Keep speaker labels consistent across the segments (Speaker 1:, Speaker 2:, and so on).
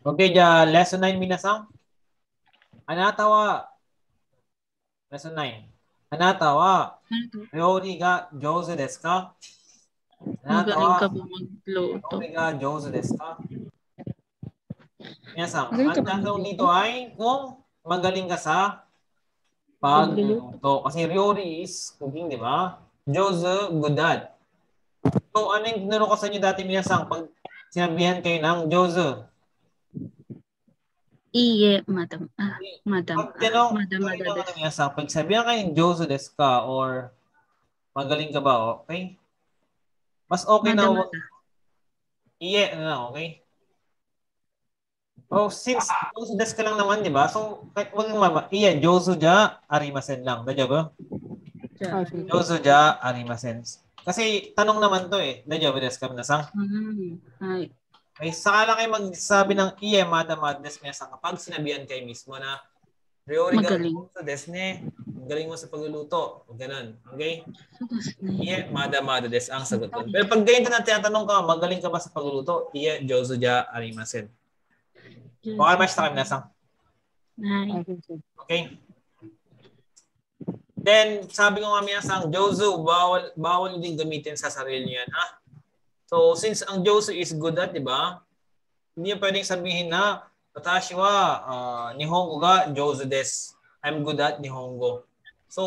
Speaker 1: Okay, ja lesson 9 minasan. Anata wa lesson 9. Anata wa ryori ga jouzu desu ka? Anata
Speaker 2: Magaling ka
Speaker 1: wa
Speaker 2: ba magluto?
Speaker 1: ryori ga jouzu desu ka? Minasan,
Speaker 3: Magaling ka
Speaker 1: ang
Speaker 3: ba
Speaker 1: tanong
Speaker 3: magluto?
Speaker 1: dito ay kung magaling ka sa pagluluto. Kasi ryori is cooking, di ba? Good at. So, ano yung tinuro ko sa inyo dati minasang pag sinabihan kayo ng
Speaker 2: Iye, madam. Ah, madam.
Speaker 1: Pag tinanong,
Speaker 2: Ah, madam,
Speaker 1: pag
Speaker 2: madam.
Speaker 1: tinanong niya sa pag sabihan kayo ng Jozo desu ka or magaling ka ba, okay? Mas okay na
Speaker 2: Madam,
Speaker 1: wag iye na, okay? Oh, since Jozo desu ka lang naman, di ba? So, kahit wag mo mama, iye, Jozo ja, arimasen lang. Dadya ba?
Speaker 3: Ah, sige.
Speaker 1: Jozo ja, arimasen. Kasi tanong naman to eh. Dadya ba desu ka minasang?
Speaker 2: Hmm. Ay,
Speaker 1: Okay, saka lang kayo magsabi ng iye, madam, madness, minasang kapag sinabihan kayo mismo na ga
Speaker 2: Magaling.
Speaker 1: sa desne. Galing mo sa pagluluto. O ganun. Okay? Iye, mada mada des ang sagot doon. Pero pag ganito na tinatanong ka, magaling ka ba sa pagluluto? Iye, jozo ja arimasen. Takim nasang.
Speaker 2: Ay,
Speaker 3: Ah, sige.
Speaker 1: Okay? Then, sabi ko nga minasang, Jozo, bawal, bawal din gamitin sa sarili niyan, ha? So, since ang Jozo is good at, di ba? Hindi niya pwedeng sabihin na, Watashi wa ah, Nihongo ga Jozo des. I'm good at Nihongo. So,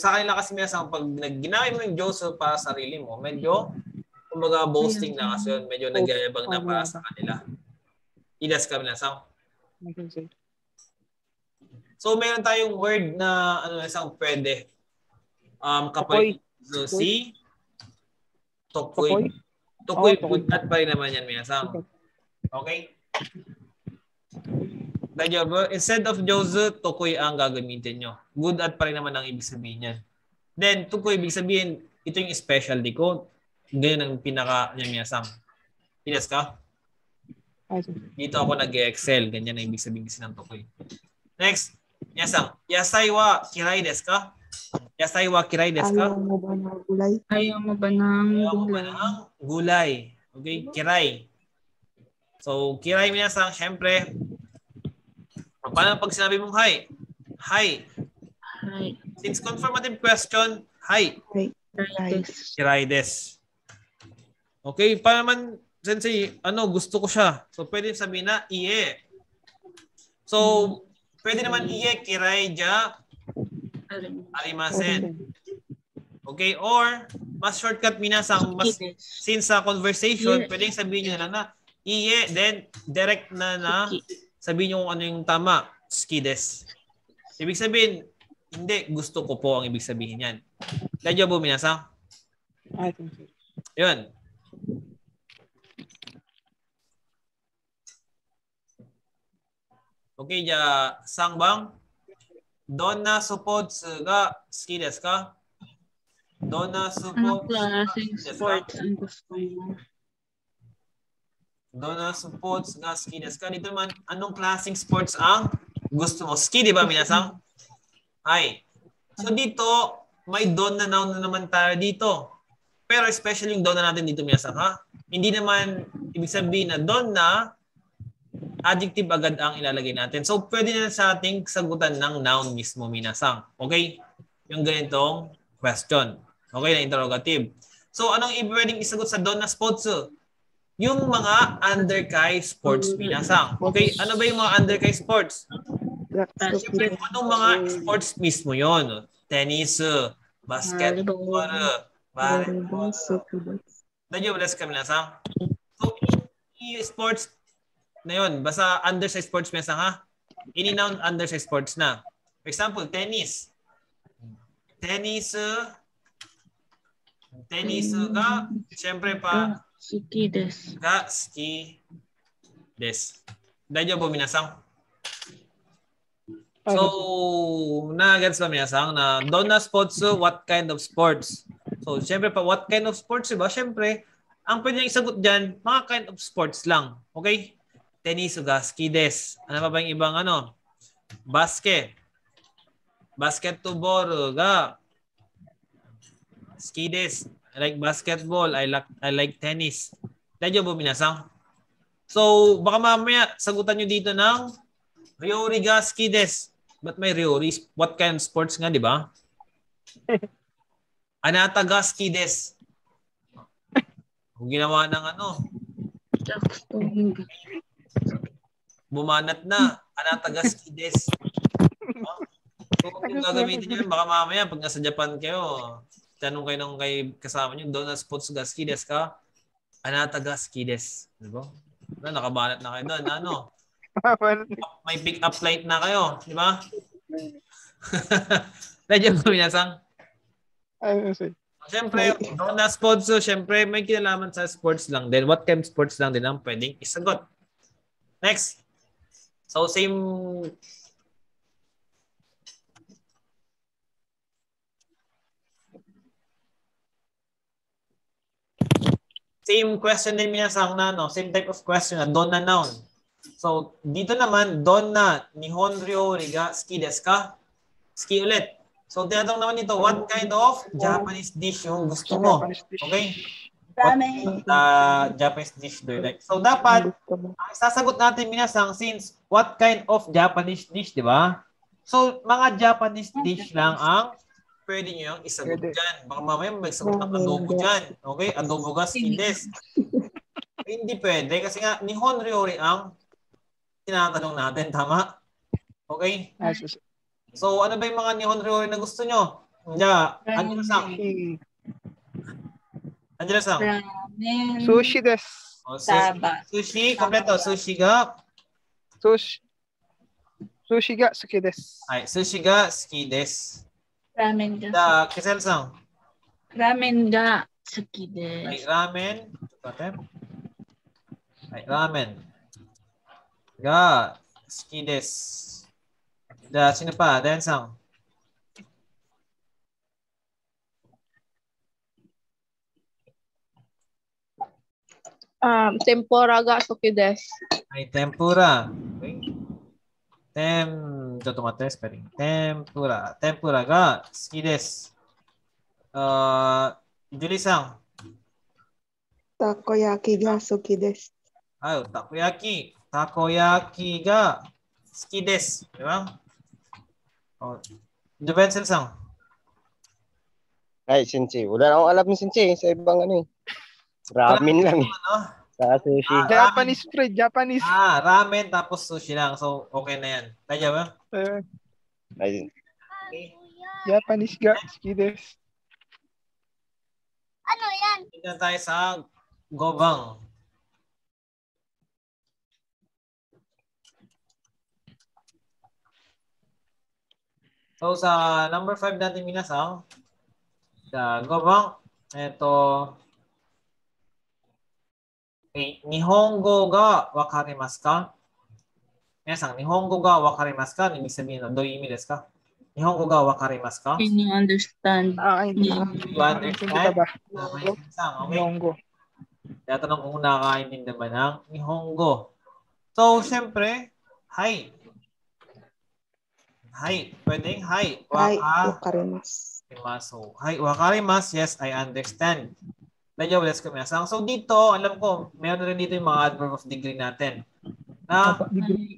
Speaker 1: sa kanila kasi minasang pag nagginamit mo yung Jozo para sa sarili mo, medyo, kumbaga boasting na kasi yun. Medyo nagyayabang na para sa kanila. Ilas ka minasang.
Speaker 3: Ah, sige.
Speaker 1: So meron tayong word na ano isang pwede. Um kapoy. So si
Speaker 3: Tokoy.
Speaker 1: Tokoy
Speaker 3: Oh,
Speaker 1: rin naman yan minasang. Okay? Ba? Instead of Jozu, Tokoy ang gagamitin nyo. Good at pa rin naman ang ibig sabihin yan. Then, Tokoy, ibig sabihin, ito yung specialty ko. Ganyan ang pinaka niya minasang. Pinas ka? Dito ako nag-excel. Ganyan ang ibig sabihin kasi ng Tokoy. Next, Yasang. Yasai wa kirai desu ka? Yasai wa kirai desu ka?
Speaker 3: Ayaw mo ba na gulay?
Speaker 2: ayaw mo ba ng
Speaker 1: Ayaw mo ba
Speaker 2: gulay?
Speaker 1: ng gulay? Okay, kirai. So, kirai minasang, syempre, paano pag sinabi mong hi? Hi.
Speaker 2: Ay,
Speaker 1: Since confirmative question, hi.
Speaker 2: rice.
Speaker 1: Kirai desu. Okay, paano naman, sensei, ano, gusto ko siya. So, pwede sabihin na, iye. So, pwede naman iye, kirai ja. Arimasen. Okay, or, mas shortcut minasang, mas since sa conversation, pwedeng sabihin nyo na na, iye, then direct na na sabihin nyo kung ano yung tama, skides. Ibig sabihin, hindi, gusto ko po ang ibig sabihin yan. Dadyo po minasa?
Speaker 3: Ah, sige.
Speaker 1: Yun. Okay, ja, sangbang. Donna supports ga ski desu ka? Donna
Speaker 2: Anong
Speaker 1: supports
Speaker 2: klaseng sports ang gusto mo?
Speaker 1: Donna supports ga ski desu ka? Dito naman, anong klaseng sports ang gusto mo? Ski, di ba, minasang? Ay. So dito, may donna noun na naman tayo dito. Pero especially yung donna natin dito, minasang, ha? Hindi naman, ibig sabihin na donna, adjective agad ang ilalagay natin. So, pwede na sa ating sagutan ng noun mismo, minasang. Okay? Yung ganitong question. Okay, na interrogative. So, anong pwedeng isagot sa donna sports? Yung mga underkay sports, minasang. Okay, ano ba yung mga underkay sports?
Speaker 2: Ah,
Speaker 1: Siyempre, anong mga sports mismo yon? Tennis, basketball,
Speaker 3: Volleyball.
Speaker 1: Nandiyo ba kami nasa? So, sports na yun. Basta under sa sports mesa ha? Ini-noun under sa sports na. For example, tennis. Tennis, uh, tennis uh, ka, siyempre pa,
Speaker 2: Si Kides.
Speaker 1: ka, ski, des. Nandiyo po minasang. So, na-gets ba minasang na doon na sports, uh, what kind of sports? So, syempre pa, what kind of sports, diba? Syempre, ang pwede niyang isagot dyan, mga kind of sports lang. Okay? Tennis, uga, skides. Ano pa ba yung ibang ano? Basket. Basketball, uga. Skides. I like basketball. I like I like tennis. Dadyo po minasang? So, baka mamaya sagutan nyo dito ng Ryori ga ski desu. Ba't may Ryori? What kind of sports nga, di ba? Anata ga ski desu. Kung ginawa ng ano. Bumanat na. Anata ga ski desu. Oh. Kung yung gagamitin nyo, baka mamaya pag nasa Japan kayo, tanong kayo ng kay kasama nyo, doon na sports ga ski desu ka? Anata ga ski desu. Di ba? Na, nakabanat na kayo doon. Ano? may pick up flight na kayo, di ba? Medyo ko minasang.
Speaker 3: Ay, sige.
Speaker 1: Siyempre, doon na sports, so siyempre may kinalaman sa sports lang din. What kind of sports lang din ang pwedeng isagot. Next. So, same Same question din minasang na, no? Same type of question na don na noun. So, dito naman, don na Nihon ryo riga ski desu ka? Ski ulit. So, tinatanong naman dito, what kind of Japanese dish yung gusto mo?
Speaker 3: Japanese
Speaker 1: What uh, Japanese dish do you like? So, dapat, ang sasagot natin minasang since what kind of Japanese dish, di ba? So, mga Japanese dish lang ang pwede nyo yung isagot dyan. Baka mamaya may sagot ng adobo dyan. Okay? Adobo ga skindes. Hindi pwede kasi nga Nihon Ryori ang tinatanong natin. Tama? Okay? So, ano ba yung mga Nihon Ryori na gusto nyo? Ja, Angela Sang.
Speaker 3: Sushi.
Speaker 1: Angela Sang.
Speaker 2: Ramen.
Speaker 3: Sushi desu.
Speaker 1: Oh, sushi. Kompleto. Sushi ga.
Speaker 3: Sushi. Sushi ga suki desu.
Speaker 1: Ay, sushi ga ski des.
Speaker 2: Ramen ga.
Speaker 1: Da, Kisel Sang.
Speaker 2: Ramen ga suki
Speaker 1: Ay,
Speaker 2: desu.
Speaker 1: ramen. Okay. Ay, ramen. Ga, ski des. Da, sino pa? Dan
Speaker 4: Um, tempura ga suki desu.
Speaker 1: Ay, tempura. Okay. Tem, ito tumates pa rin. Tempura. Tempura ga, ski des. Uh, Julie Sang.
Speaker 3: Takoyaki ga suki desu.
Speaker 1: Ay, takoyaki. Takoyaki ga ski des. Di ba? Oh. Juvencel Sang.
Speaker 5: Ay, sensei. Wala na akong alam ni sensei sa ibang ano eh. Ramen lang eh.
Speaker 1: Ano?
Speaker 5: Sa sushi.
Speaker 1: Ah.
Speaker 3: Japanese pre, Japanese.
Speaker 1: Ah, ramen tapos sushi lang. So, okay na yan. Kaya ba?
Speaker 3: Eh,
Speaker 5: Ay,
Speaker 3: Japanese ga suki desu.
Speaker 1: Tignan tayo sa Gobang. So, sa number 5 natin minasang, sa Gobang, ito, okay, Nihongo ga wakarimasu ka? Minasang, Nihongo ga wakarimasu ka? Ibig sabihin, do you mean desu ka? Nihongo ga wakarimasu ka?
Speaker 2: Can you understand?
Speaker 3: Ah, hindi
Speaker 2: Yeah.
Speaker 3: ka.
Speaker 1: You understand?
Speaker 3: Hindi ka ba?
Speaker 1: Okay, minasang, okay.
Speaker 3: Nihongo.
Speaker 1: Tatanong kung nakakaintindi ba ng Nihongo. So, syempre, hi. Hi. Pwedeng hi.
Speaker 3: Ay,
Speaker 1: Waka.
Speaker 3: wakarimasu.
Speaker 1: Imaso. Hi. Wakarimasu. Yes, I understand. Medyo let's kumasang. So, dito, alam ko, meron rin dito yung mga adverb of degree natin. Na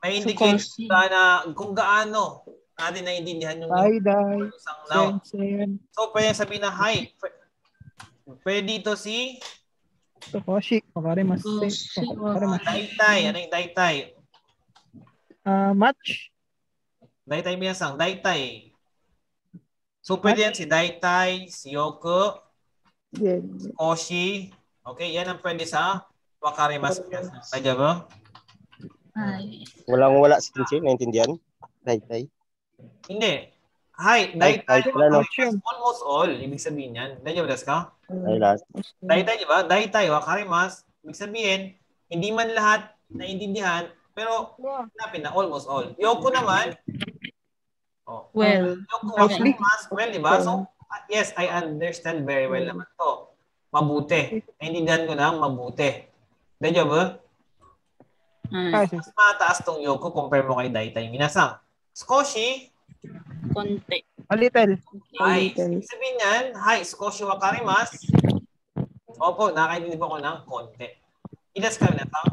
Speaker 1: may indicate na kung gaano natin naiintindihan yung
Speaker 3: Tie-dye.
Speaker 1: isang noun. So, pwede sabihin na hi. Pwede- dito si
Speaker 3: Tokoshi. Wakarimasu.
Speaker 2: Tokoshi,
Speaker 3: Wakarimasu.
Speaker 1: Daytay. Ano yung daytay?
Speaker 3: Ah, match.
Speaker 1: Daytay minasang, daytay. So, pwede yan si Daytay, si Yoko. Koshi. Okay, yan ang pwede sa Wakarimasu. Kaya ba?
Speaker 2: Ay.
Speaker 5: walang wala si sensei. Naintindihan? Tay-tay.
Speaker 1: Hindi. Hi,
Speaker 5: Ay,
Speaker 1: Daytay, almost all. Ibig sabihin yan. Daytay ba ka? Daytay, di ba? Daytay, Wakarimasu. Ibig sabihin, hindi man lahat naiintindihan, pero hanapin na almost all. Yoko naman, oh,
Speaker 2: Well,
Speaker 1: Yoko,
Speaker 3: Mostly.
Speaker 1: Wakarimasu, well, di ba? So, yes, I understand very well naman to. Mabuti. Naintindihan ko na ang mabuti. Daytay ba?
Speaker 3: Ah, sige.
Speaker 1: mas mataas tong Yoko compare mo kay Daytay Minasang. Skoshi,
Speaker 2: Konti.
Speaker 3: A little.
Speaker 1: ibig sabihin niyan, hi, Skoshi wakarimas. Opo, nakaintindi po ko ng konti. Ilas ka Minasang?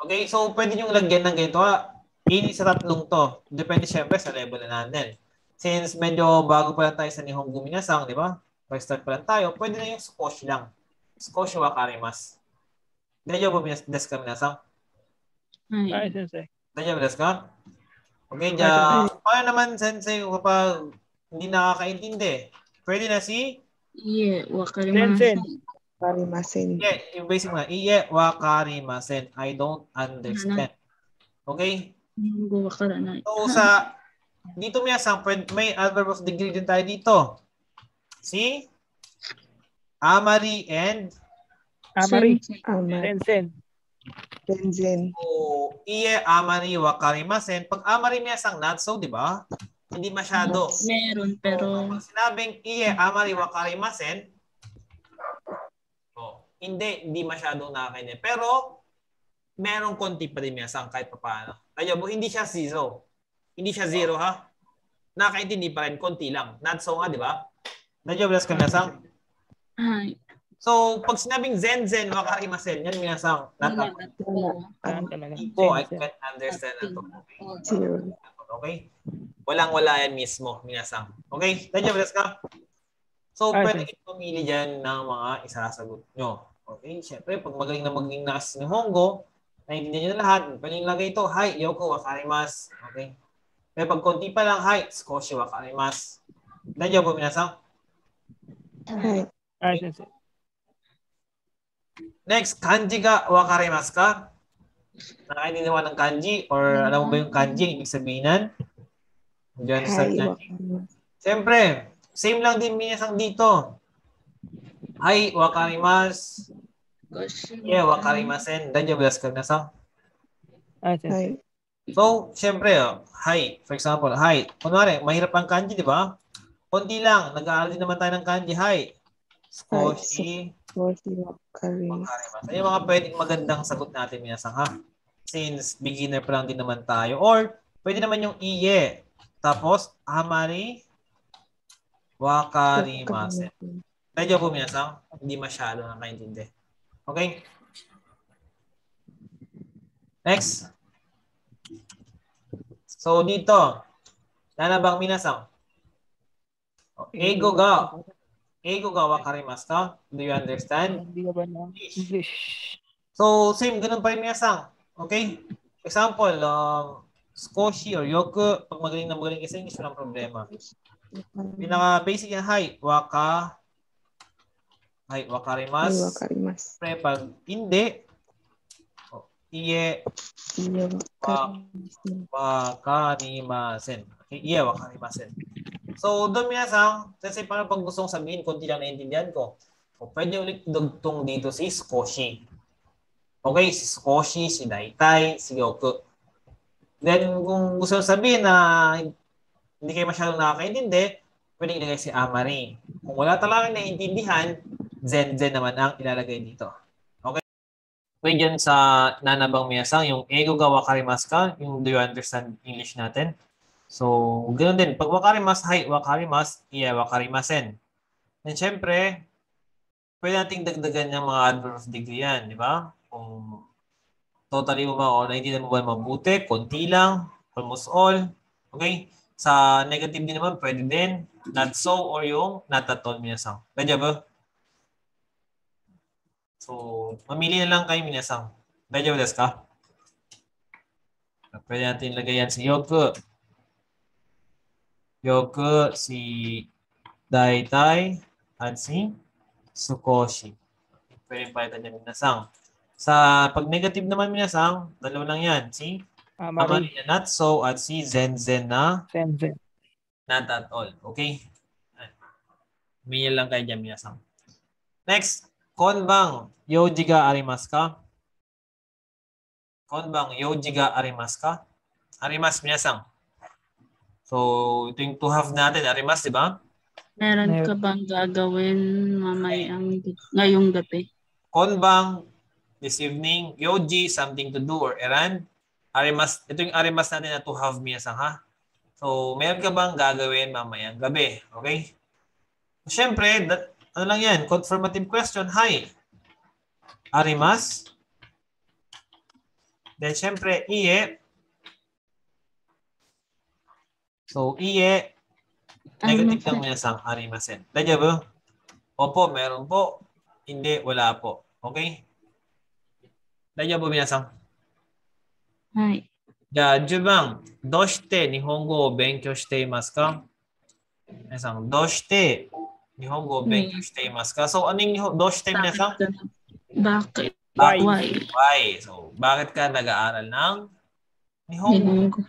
Speaker 1: Okay, so pwede nyo lagyan ng ganito. ah. Ini sa tatlong to. Depende syempre sa level na natin. Since medyo bago pa lang tayo sa Nihongo Minasang, di ba? First start pa lang tayo, pwede na yung squash lang. Squash wakarimasu. Dayo po desu ka minasang?
Speaker 2: Ay.
Speaker 3: Sensei.
Speaker 1: Dayo desu ka? Okay, ja, paano naman sensei kapag hindi nakakaintindi? Pwede na si
Speaker 2: Iye, wakarimasu.
Speaker 3: Sensen.
Speaker 5: Parimasen.
Speaker 1: Iye, yung basic mga, iye wakarimasen. I don't understand. Okay?
Speaker 2: Nihongo wakaranai.
Speaker 1: So sa dito may asang may adverb of degree din tayo dito. Si Amari and
Speaker 3: Amari.
Speaker 2: Sensen.
Speaker 5: Ama.
Speaker 3: Sensen.
Speaker 5: Benzen.
Speaker 1: o iye amari wakarimasen. Pag amari may asang not so, di ba? Hindi masyado.
Speaker 2: Meron, pero
Speaker 1: Pag sinabing iye amari wakarimasen, oh, hindi, hindi masyadong nakakainin. Pero, merong konti pa rin may asang kahit pa paano. Kaya mo, hindi siya zero. Hindi siya zero, ha? Nakaintindi pa rin, konti lang. Not so nga, di ba? Najobless ka na sang.
Speaker 2: ay,
Speaker 1: So, pag sinabing zen zen wakarimasen, yan minasang
Speaker 2: na
Speaker 3: talaga.
Speaker 1: po, I can't understand na to. Okay? Walang wala yan mismo, minasang. Okay? Najobless ka? So,
Speaker 3: Ah,
Speaker 1: pwede kayo pumili dyan ng mga isasagot nyo. Okay? Siyempre, pag magaling na maging nakas ni Hongo, naiintindihan nyo na lahat, pwede nyo lagay ito, Hi, Yoko, wakarimasu. Okay? Pero pag konti pa lang, Hi, Skoshi, wakarimasu. Nandiyan po, minasang.
Speaker 5: Hi.
Speaker 3: Ay, sensei.
Speaker 1: Next, kanji ga wakarimasu ka? Nakaininawa ng kanji or alam mo ba yung kanji, ang ibig sabihin nan? Diyan sa kanji. Siyempre, same lang din minasang dito. Hi, wakarimasu. Yeah, wakarimasen. Danjo bless ka na sa.
Speaker 5: Hi.
Speaker 1: So, siyempre, oh, hi. For example, hi. Kunwari, mahirap ang kanji, di ba? Konti lang. Nag-aaral din naman tayo ng kanji. Hi. Skoshi.
Speaker 5: Koshi Wakari.
Speaker 1: Wakarimasu. Yung mga pwedeng magandang sagot natin minasang ha. Since beginner pa lang din naman tayo. Or, pwede naman yung iye. Tapos, amari wakarimasen. Medyo po minasang, hindi masyado nakaintindi. Okay? Next. So, dito. Nanabang minasang. Ego ga. Ego ga wakarimasu ka? Do you understand?
Speaker 3: English?
Speaker 1: So, same, ganun pa rin minasang. Okay? Example, um, skoshi or yoku, pag magaling na magaling ka sa English, walang problema. Pinaka basic yan, hi, waka, hi,
Speaker 5: Hi.
Speaker 1: wakarimasu.
Speaker 5: Wakarimasu.
Speaker 1: Pre, pag hindi, oh, iye,
Speaker 5: Iya Wakarimasu.
Speaker 1: wakarimasen. Okay, iye, wakarimasen. So, doon minasang, kasi paano pag gustong sabihin, konti lang naiintindihan ko. O, pwede ulit dugtong dito si skoshi. Okay, si skoshi, si daitai, si yoku. Then, kung gusto sabihin na hindi kayo masyadong nakakaintindi, pwede ilagay si amari. Kung wala talaga naiintindihan, zen-zen naman ang ilalagay dito. Wait sa nanabang miyasang, yung ego ga wakarimasu ka, yung do you understand English natin? So, ganoon din. Pag wakarimasu, hi, wakarimasu, iya, wakarimasen. And syempre, pwede nating dagdagan ng mga adverb of degree yan, di ba? Kung totally mo ba o naiintindihan mo ba mabuti, konti lang, almost all. Okay? Sa negative din naman, pwede din. Not so or yung not at all minasang. Pwede ba? So, mamili na lang kayo minasang. Ba desu ka? Pwede natin lagay yan si Yoku. Yoku, si Daitai, at si Sukoshi. Pwede palitan niya minasang. Sa pag negative naman minasang, dalawa lang yan. Si
Speaker 3: Amari.
Speaker 1: Amari na not so at si Zen Zen na
Speaker 3: Sensen.
Speaker 1: not at all. Okay? May lang kayo dyan minasang. Next, konbang yoji ga arimasu ka? Konbang yoji ga arimasu ka? Arimas minasang. So, ito yung to have natin. Arimas, di ba?
Speaker 2: Meron ka bang gagawin mamayang ngayong gabi?
Speaker 1: Konbang, this evening, yoji, something to do or errand. Arimas, ito yung arimas natin na to have minasang ha. So, meron ka bang gagawin mamayang gabi? Okay? Siyempre, that, ano lang yan, confirmative question. Hi. Arimas? Then, syempre, iye. So, iye. Negative lang muna sa arimasen. Dadya ba? Opo, meron po. Hindi, wala po. Okay? Dadya ba, minasang?
Speaker 2: はい。
Speaker 1: じゃあ、10番、どうして日本語を勉強していますか皆さん、どうして 日本語を勉強していますか、So, ano yung Nihon- どうして皆さん
Speaker 2: Bakit?
Speaker 1: Why?
Speaker 2: Why?
Speaker 1: Why? So, bakit ka nag-aaral ng Nihongo?
Speaker 2: Nihongo.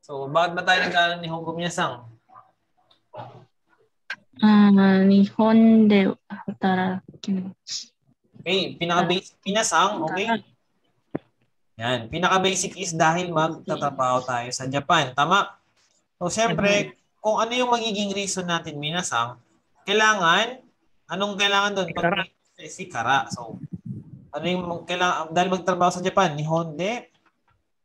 Speaker 1: So, bakit ba tayo nag-aaral ng Nihongo, minasang?
Speaker 2: Ah, Nihon de hatarakimasu.
Speaker 1: Okay, pinaka-basic, pinasang, okay? Yan, pinaka-basic is dahil magtatrabaho tayo sa Japan. Tama? So, syempre, kung ano yung magiging reason natin, minasang, kailangan, anong kailangan doon? Sikara. Sikara. So, ano yung kailangan, dahil magtrabaho sa Japan, ni Honde?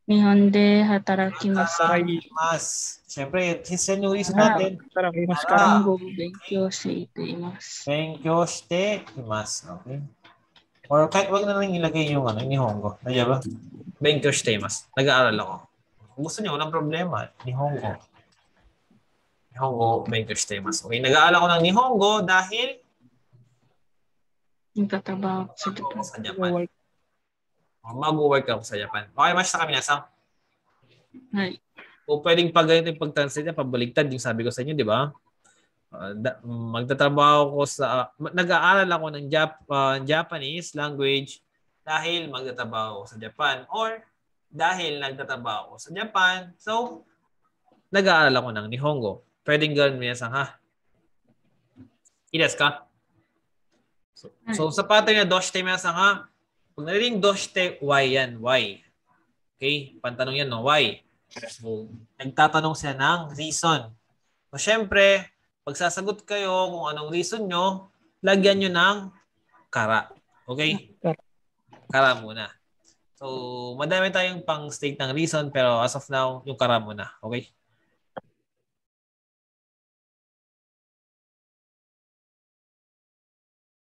Speaker 2: Ni Honde, Hatarakimasu.
Speaker 1: Hatarakimasu. Siyempre, since yan yung reason natin.
Speaker 2: Hatarakimasu. Karango, Benkyo, Seite, Imasu.
Speaker 1: Benkyo, Seite, Imasu. Okay. Or kahit wag na lang ilagay yung ano, ni Hongo. Nadya ba? Benkyo, Seite, Imasu. Nag-aaral ako. Gusto niyo, walang problema. Ni Hongo. Nihongo, benkyo shite imasu. Okay, nag-aaral ako ng Nihongo dahil
Speaker 2: Nagtatrabaho ako sa Japan.
Speaker 1: sa Japan. Mag-work ako sa Japan. Okay, mas na kami nasa.
Speaker 2: はい。
Speaker 1: O pwedeng pag ganito yung pag-translate niya, pabaligtad yung sabi ko sa inyo, di ba? Uh, da- magtatrabaho ko sa, ma- nag-aaral ako ng Jap- uh, Japanese language dahil magtatrabaho ako sa Japan or dahil nagtatrabaho ako sa Japan. So, nag-aaral ako ng Nihongo. Pwedeng gawin sa ha? Ides ka? So, so sa pattern na doshite sa ha, pag narinig doshite, why yan? Why? Okay? Pantanong yan, no? Why? So, nagtatanong siya ng reason. So, syempre, pag sasagot kayo kung anong reason nyo, lagyan nyo ng kara. Okay? Kara muna. So, madami tayong pang state ng reason, pero as of now, yung kara muna. Okay?